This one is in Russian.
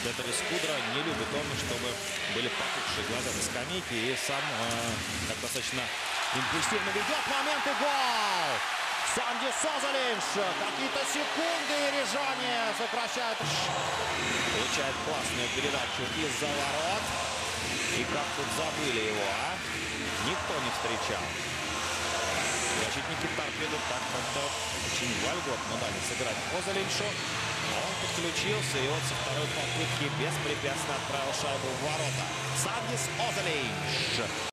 Детерис Кудра не любит он, чтобы были потухшие глаза на скамейке. И сам э, так достаточно импульсивно ведет момент и гол! Санди Созалинш. Какие-то секунды и Рижане сокращают. Получает классную передачу из-за ворот. И как тут забыли его, а? Никто не встречал. Защитники торпеды так как-то очень вольготно дали сыграть Озалиншу. Он подключился и вот со второй попытки беспрепятственно отправил шайбу в ворота. Сандис Озалинш.